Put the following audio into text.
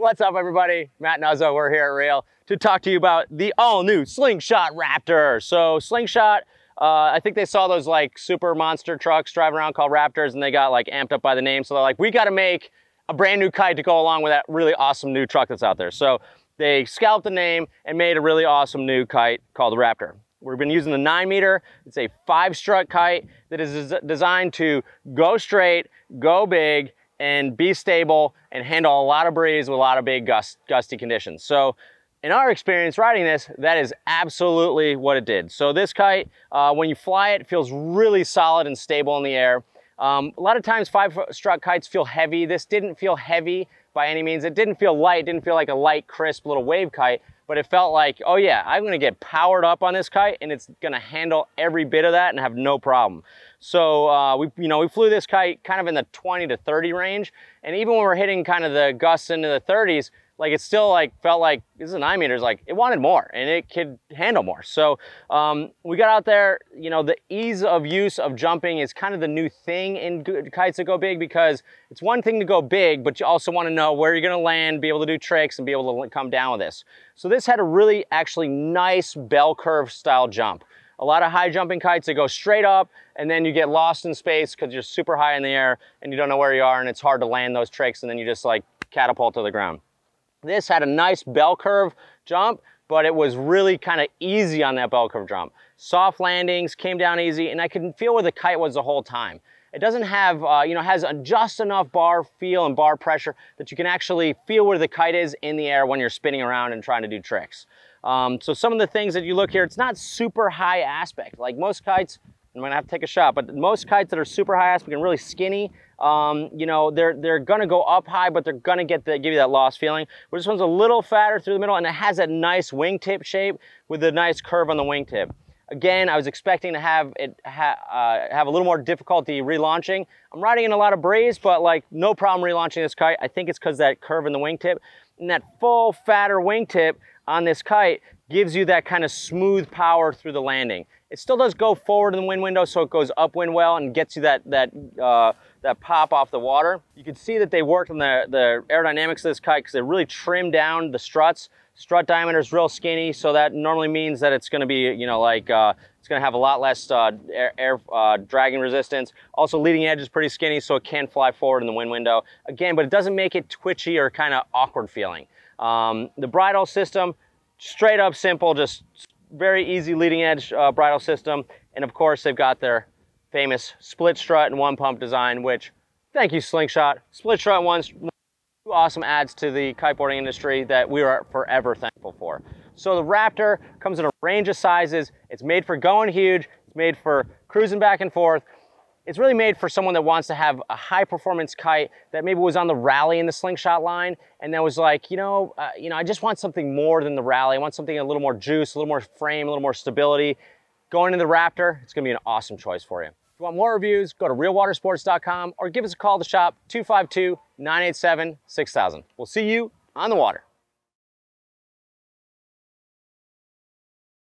What's up everybody? Matt Nuzzo, we're here at REAL to talk to you about the all new Slingshot Raptor. So Slingshot, uh, I think they saw those like super monster trucks driving around called Raptors and they got like amped up by the name. So they're like, we gotta make a brand new kite to go along with that really awesome new truck that's out there. So they scalped the name and made a really awesome new kite called the Raptor. We've been using the nine meter. It's a five strut kite that is designed to go straight, go big, and be stable and handle a lot of breeze with a lot of big gust, gusty conditions. So in our experience riding this, that is absolutely what it did. So this kite, uh, when you fly it, feels really solid and stable in the air. Um, a lot of times five strut kites feel heavy. This didn't feel heavy by any means. It didn't feel light, it didn't feel like a light, crisp little wave kite, but it felt like, oh yeah, I'm gonna get powered up on this kite and it's gonna handle every bit of that and have no problem. So uh, we, you know, we flew this kite kind of in the 20 to 30 range. And even when we're hitting kind of the gusts into the 30s, like it still like felt like this is nine meters like it wanted more and it could handle more. So um, we got out there you know the ease of use of jumping is kind of the new thing in kites that go big because it's one thing to go big but you also want to know where you're going to land be able to do tricks and be able to come down with this. So this had a really actually nice bell curve style jump a lot of high jumping kites that go straight up and then you get lost in space because you're super high in the air and you don't know where you are and it's hard to land those tricks and then you just like catapult to the ground. This had a nice bell curve jump, but it was really kind of easy on that bell curve jump. Soft landings, came down easy, and I could feel where the kite was the whole time. It doesn't have, uh, you know, has just enough bar feel and bar pressure that you can actually feel where the kite is in the air when you're spinning around and trying to do tricks. Um, so some of the things that you look here, it's not super high aspect. Like most kites, I'm gonna have to take a shot, but most kites that are super high aspect and really skinny, um, you know, they're they're gonna go up high, but they're gonna get the, give you that lost feeling. But this one's a little fatter through the middle, and it has that nice wingtip shape with a nice curve on the wingtip. Again, I was expecting to have it ha uh, have a little more difficulty relaunching. I'm riding in a lot of breeze, but like no problem relaunching this kite. I think it's because that curve in the wingtip and that full fatter wingtip on this kite gives you that kind of smooth power through the landing. It still does go forward in the wind window, so it goes upwind well and gets you that, that, uh, that pop off the water. You can see that they worked on the, the aerodynamics of this kite because they really trimmed down the struts. Strut diameter is real skinny, so that normally means that it's gonna be, you know, like, uh, it's gonna have a lot less uh, air, air uh, dragging resistance. Also, leading edge is pretty skinny, so it can fly forward in the wind window. Again, but it doesn't make it twitchy or kind of awkward feeling. Um, the bridle system, straight up simple, just very easy leading edge uh, bridle system. And of course, they've got their famous split strut and one pump design, which, thank you, Slingshot. Split strut two awesome adds to the kiteboarding industry that we are forever thankful for. So the Raptor comes in a range of sizes. It's made for going huge. It's made for cruising back and forth it's really made for someone that wants to have a high performance kite that maybe was on the rally in the slingshot line and that was like, you know, uh, you know, I just want something more than the rally. I want something a little more juice, a little more frame, a little more stability. Going into the Raptor, it's gonna be an awesome choice for you. You want more reviews, go to realwatersports.com or give us a call to shop 252-987-6000. We'll see you on the water.